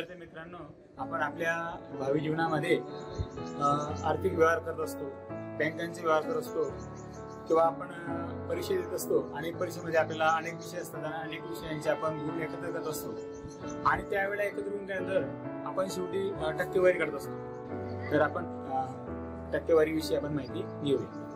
मित्रांनो आपण आपल्या भावी जीवनामध्ये आर्थिक व्यवहार करत असतो बँकांचे व्यवहार करत असतो किंवा आपण परीक्षा देत असतो आणि परीक्षेमध्ये आपल्याला अनेक विषय असतात आणि अनेक विषयांचे आपण गुण एकत्र करत असतो. आणि त्यावेळेला एकत्र येऊन केल्यानंतर आपण शेवटी टक्केवारी करत असतो. तर आपण टक्केवारीविषयी आपण माहिती घेऊया.